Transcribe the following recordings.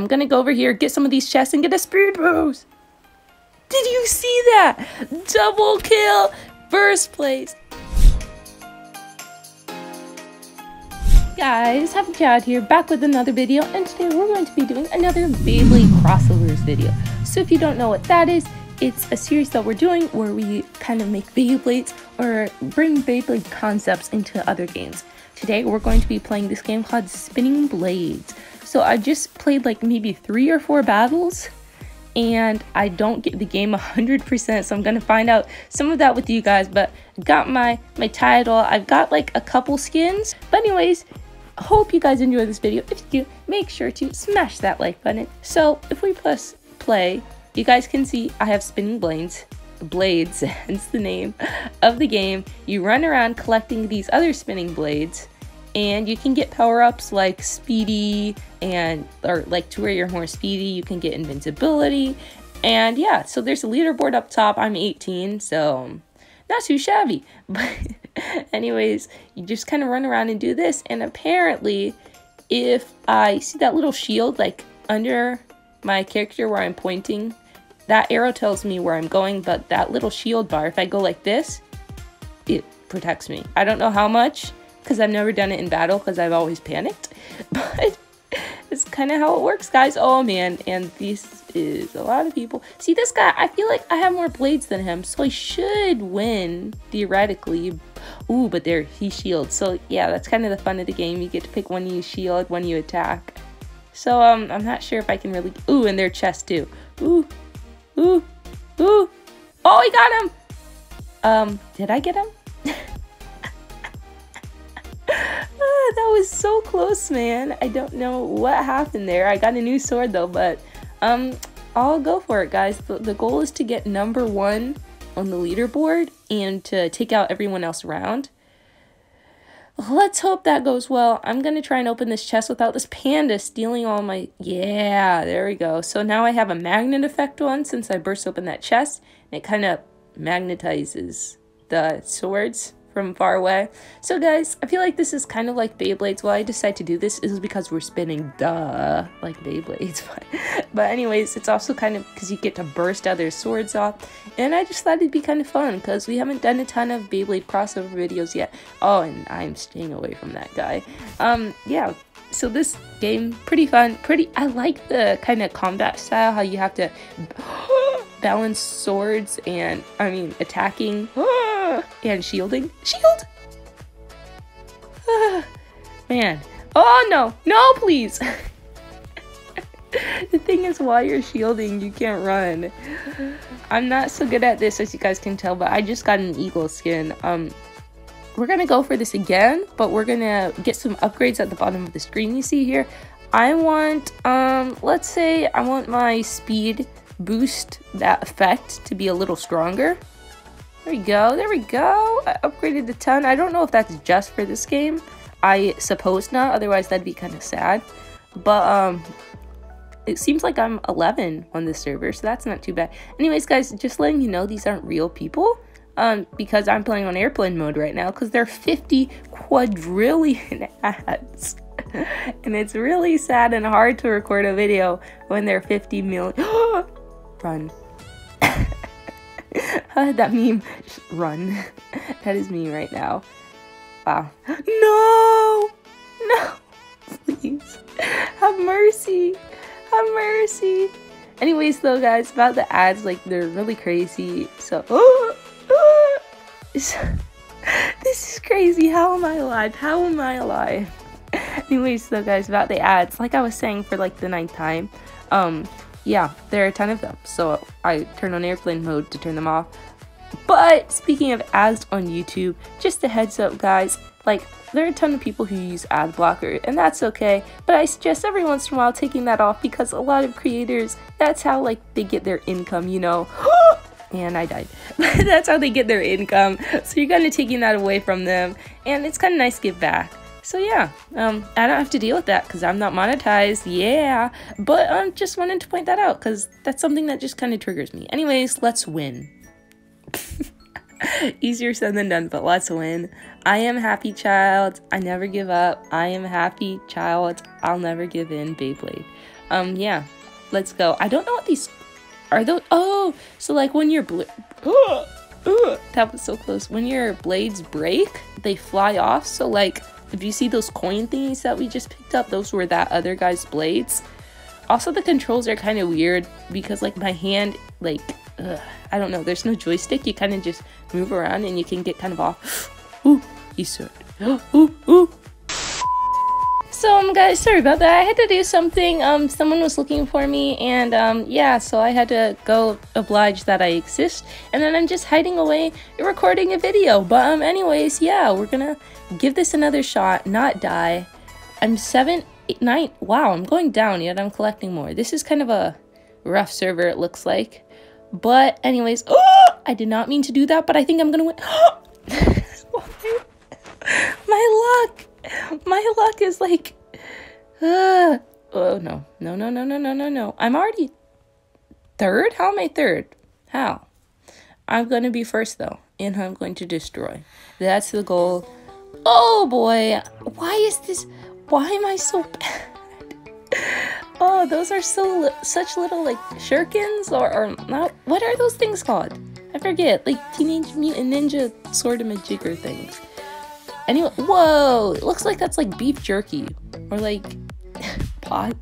I'm gonna go over here, get some of these chests, and get a speed boost. Did you see that? Double kill, first place. guys, Happy Chad here, back with another video, and today we're going to be doing another Beyblade Crossovers video. So if you don't know what that is, it's a series that we're doing where we kind of make Beyblades or bring Beyblade concepts into other games. Today we're going to be playing this game called Spinning Blades. So I just played like maybe three or four battles, and I don't get the game 100%, so I'm to find out some of that with you guys, but I got my, my title, I've got like a couple skins, but anyways, hope you guys enjoy this video. If you do, make sure to smash that like button. So if we press play, you guys can see I have spinning blades, blades, hence the name of the game. You run around collecting these other spinning blades and you can get power-ups like speedy and or like to where you're more speedy you can get invincibility and yeah so there's a leaderboard up top i'm 18 so not too shabby but anyways, you just kind of run around and do this. And apparently, if I see that little shield like under my character where I'm pointing, that arrow tells me where I'm going, but that little shield bar, if I go like this, it protects me. I don't know how much, because I've never done it in battle, because I've always panicked, but it's kind of how it works, guys. Oh, man, and this is a lot of people. See, this guy, I feel like I have more blades than him, so I should win, theoretically, Ooh, but there he shields. So yeah, that's kind of the fun of the game. You get to pick when you shield, when you attack. So um, I'm not sure if I can really. Ooh, and their chest too. Ooh, ooh, ooh. Oh, he got him. Um, did I get him? ah, that was so close, man. I don't know what happened there. I got a new sword though, but um, I'll go for it, guys. The, the goal is to get number one on the leaderboard and to take out everyone else around. Let's hope that goes well. I'm going to try and open this chest without this panda stealing all my... Yeah, there we go. So now I have a magnet effect on since I burst open that chest. And it kind of magnetizes the swords from far away. So guys, I feel like this is kind of like Beyblades. Why I decided to do this is because we're spinning, duh, like Beyblades. But, anyways, it's also kind of because you get to burst other swords off. And I just thought it'd be kind of fun because we haven't done a ton of Beyblade crossover videos yet. Oh, and I'm staying away from that guy. Um, yeah, so this game pretty fun pretty i like the kind of combat style how you have to balance swords and i mean attacking and shielding. Shield! Man. Oh no! No, please! the thing is, while you're shielding, you can't run. I'm not so good at this, as you guys can tell, but I just got an eagle skin. Um, we're gonna go for this again, but we're gonna get some upgrades at the bottom of the screen you see here. I want, um, let's say I want my speed boost, that effect, to be a little stronger. There we go, there we go. I upgraded a ton. I don't know if that's just for this game. I suppose not, otherwise that'd be kind of sad. But, um, it seems like I'm 11 on this server, so that's not too bad. Anyways, guys, just letting you know these aren't real people. Um, because I'm playing on airplane mode right now, because there are 50 quadrillion ads. and it's really sad and hard to record a video when there are 50 million. Run. that meme, run. that is me right now. Wow. No! No! Please. Have mercy. Have mercy. Anyways, though, guys, about the ads, like, they're really crazy. So, oh, oh, this is crazy. How am I alive? How am I alive? Anyways, though, guys, about the ads, like I was saying for like the ninth time, um, yeah, there are a ton of them. So I turn on airplane mode to turn them off. But speaking of ads on YouTube, just a heads up, guys, like there are a ton of people who use ad blocker and that's okay but i suggest every once in a while taking that off because a lot of creators that's how like they get their income you know and i died that's how they get their income so you're kind of taking that away from them and it's kind of nice to give back so yeah, um, I don't have to deal with that because I'm not monetized. Yeah, but I um, just wanted to point that out because that's something that just kind of triggers me. Anyways, let's win. Easier said than done, but let's win. I am happy child. I never give up. I am happy child. I'll never give in. Beyblade. Um, yeah, let's go. I don't know what these are. Those oh, so like when your bl- that was so close. When your blades break, they fly off. So like if you see those coin thingies that we just picked up, those were that other guy's blades. Also, the controls are kind of weird because like my hand, like ugh, I don't know. There's no joystick. You kind of just move around and you can get kind of off. Ooh. Ooh, ooh. So, um, guys, sorry about that. I had to do something. Um, someone was looking for me, and um, yeah, so I had to go oblige that I exist, and then I'm just hiding away recording a video. But um, anyways, yeah, we're gonna give this another shot, not die. I'm seven, eight, nine. Wow, I'm going down yet. I'm collecting more. This is kind of a rough server. It looks like. But anyways, oh, I did not mean to do that, but I think I'm gonna win. my luck, my luck is like, uh, oh no, no, no, no, no, no, no, no. I'm already third. How am I third? How? I'm gonna be first though, and I'm going to destroy. That's the goal. Oh boy, why is this? Why am I so bad? Oh, those are so li- such little like shurikens or or not. What are those things called? I forget. Like Teenage Mutant Ninja sort of majigger things. Anyway, whoa! It looks like that's like beef jerky or like pot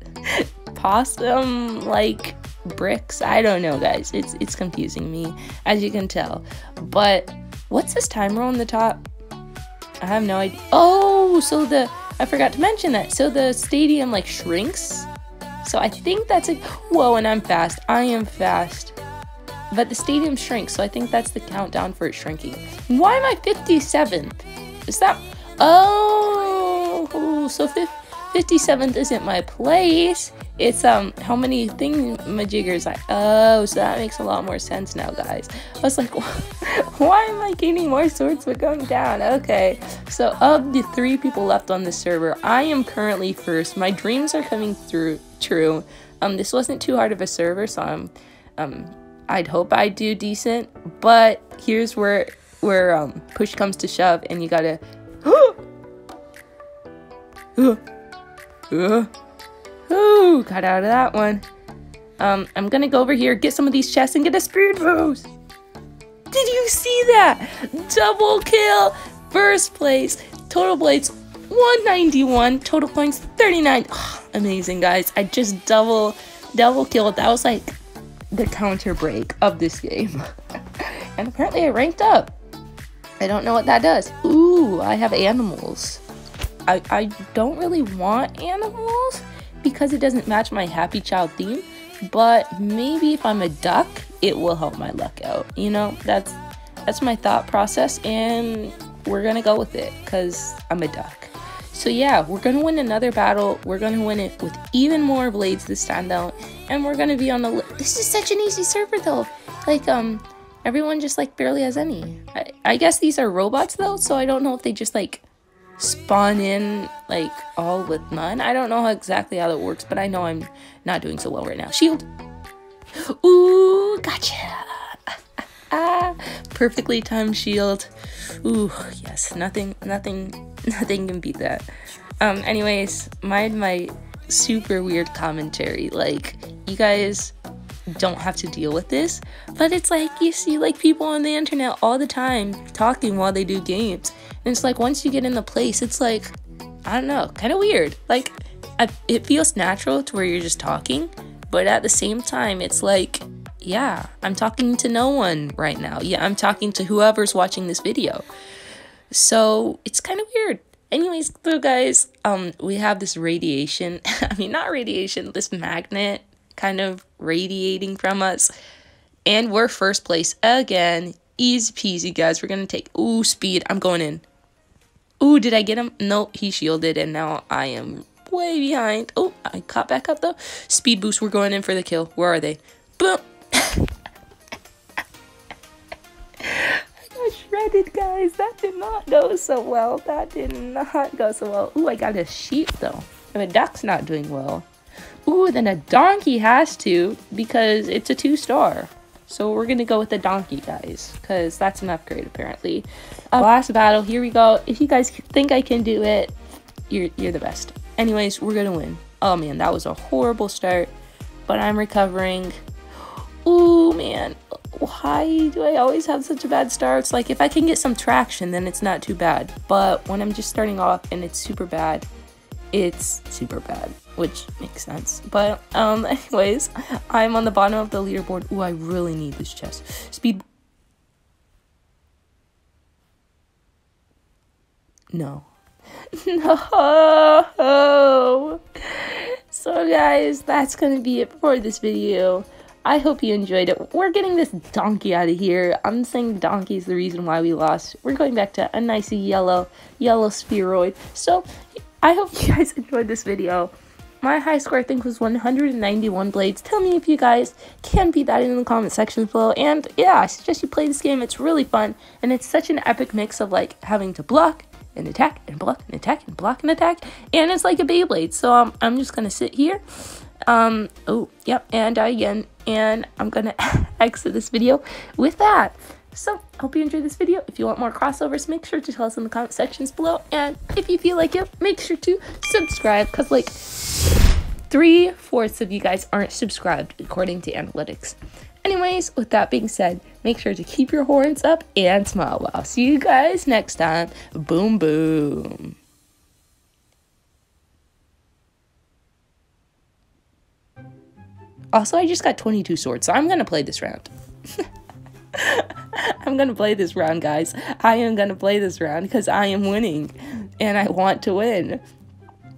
possum like bricks. I don't know, guys. It's it's confusing me as you can tell. But what's this timer on the top? I have no idea. Oh, so the I forgot to mention that. So the stadium like shrinks so I think that's a whoa, and I'm fast. I am fast. But the stadium shrinks, so I think that's the countdown for it shrinking. Why am I 57th? Is that oh so 57th isn't my place. It's um how many thing majiggers I oh so that makes a lot more sense now guys. I was like why am I gaining more swords but going down? Okay. So of the three people left on the server, I am currently first. My dreams are coming through true. Um, this wasn't too hard of a server, so I'm, um, I'd hope I do decent. But here's where where um push comes to shove, and you gotta. Ooh, got out of that one. Um, I'm gonna go over here, get some of these chests, and get a spirit boost. Did you see that? Double kill, first place, total blades 191, total points 39. Oh, amazing, guys. I just double, double killed. That was like the counter break of this game. and apparently I ranked up. I don't know what that does. Ooh, I have animals. I, I don't really want animals because it doesn't match my happy child theme. But maybe if I'm a duck, it will help my luck out. You know, that's that's my thought process and we're gonna go with it because I'm a duck. So yeah, we're gonna win another battle. We're gonna win it with even more blades this time though, and we're gonna be on the. This is such an easy server though. Like um, everyone just like barely has any. I, I guess these are robots though, so I don't know if they just like spawn in like all with none. I don't know how exactly how that works, but I know I'm not doing so well right now. Shield. Ooh, gotcha. ah, perfectly timed shield. Ooh, yes, nothing, nothing, nothing can beat that. Um, anyways, mind my super weird commentary. Like, you guys don't have to deal with this, but it's like you see like people on the internet all the time talking while they do games. And it's like once you get in the place, it's like I don't know, kind of weird. Like I, it feels natural to where you're just talking, but at the same time, it's like yeah, I'm talking to no one right now. Yeah, I'm talking to whoever's watching this video. So it's kind of weird. Anyways, so guys, um, we have this radiation. I mean, not radiation, this magnet kind of radiating from us. And we're first place again. Easy peasy, guys. We're gonna take. Ooh, speed. I'm going in. Ooh, did I get him? Nope, he shielded, and now I am way behind. Oh, I caught back up though. Speed boost. We're going in for the kill. Where are they? Boom. Shredded, guys. That did not go so well. That did not go so well. Ooh, I got a sheep, though. And a duck's not doing well. Ooh, then a donkey has to because it's a two star. So we're gonna go with the donkey, guys, because that's an upgrade apparently. Uh, last battle, here we go. If you guys think I can do it, you're you're the best. Anyways, we're gonna win. Oh man, that was a horrible start, but I'm recovering. Ooh man, why do I always have such a bad start? It's like if I can get some traction, then it's not too bad. But when I'm just starting off and it's super bad, it's super bad, which makes sense. But um, anyways, I'm on the bottom of the leaderboard. Ooh, I really need this chest. Speed. No. no. So guys, that's gonna be it for this video. I hope you enjoyed it. We're getting this donkey out of here. I'm saying donkey is the reason why we lost. We're going back to a nice yellow, yellow spheroid. So, I hope you guys enjoyed this video. My high score, I think, was 191 blades. Tell me if you guys can beat that in the comment section below. And yeah, I suggest you play this game. It's really fun. And it's such an epic mix of like having to block and attack and block and attack and block and attack. And it's like a Beyblade. So um, I'm just going to sit here um, oh, yep, and I again, and I'm gonna exit this video with that. So, hope you enjoyed this video. If you want more crossovers, make sure to tell us in the comment sections below. And if you feel like it, make sure to subscribe, because like three-fourths of you guys aren't subscribed, according to analytics. Anyways, with that being said, make sure to keep your horns up and smile. I'll see you guys next time. Boom, boom. Also, I just got 22 swords, so I'm gonna play this round. I'm gonna play this round, guys. I am gonna play this round because I am winning and I want to win.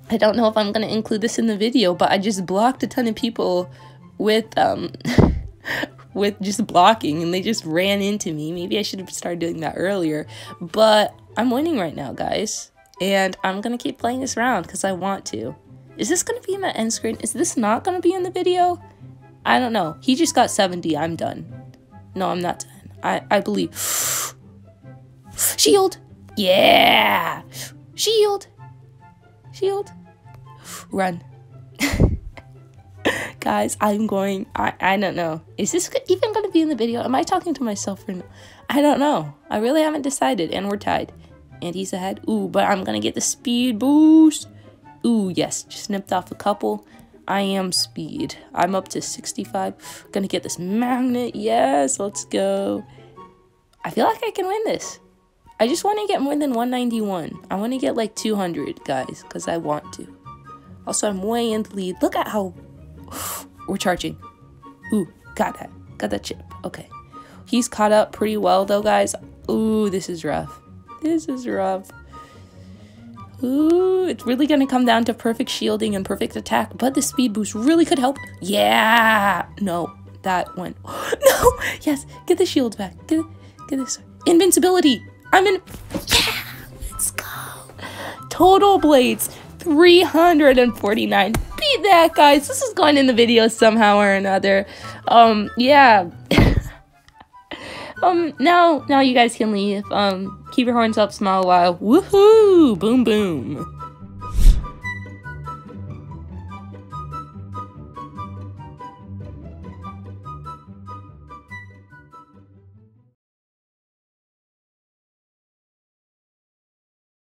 I don't know if I'm gonna include this in the video, but I just blocked a ton of people with um with just blocking and they just ran into me. Maybe I should have started doing that earlier. But I'm winning right now, guys. And I'm gonna keep playing this round because I want to. Is this gonna be in my end screen? Is this not gonna be in the video? I don't know. He just got 70. I'm done. No, I'm not done. I, I believe. Shield! Yeah! Shield! Shield! Run. Guys, I'm going. I, I don't know. Is this even going to be in the video? Am I talking to myself or no? I don't know. I really haven't decided. And we're tied. And he's ahead. Ooh, but I'm going to get the speed boost. Ooh, yes. Just nipped off a couple. I am speed. I'm up to 65. Gonna get this magnet. Yes, let's go. I feel like I can win this. I just want to get more than 191. I want to get like 200, guys, because I want to. Also, I'm way in the lead. Look at how we're charging. Ooh, got that. Got that chip. Okay. He's caught up pretty well, though, guys. Ooh, this is rough. This is rough. Ooh, it's really gonna come down to perfect shielding and perfect attack, but the speed boost really could help. Yeah! No, that went. no! Yes, get the shield back. Get, get this. Invincibility! I'm in. Yeah! Let's go! Total blades 349. Beat that, guys. This is going in the video somehow or another. Um, yeah. Um, now, now you guys can leave. Um, keep your horns up, smile a while. Woohoo! Boom, boom.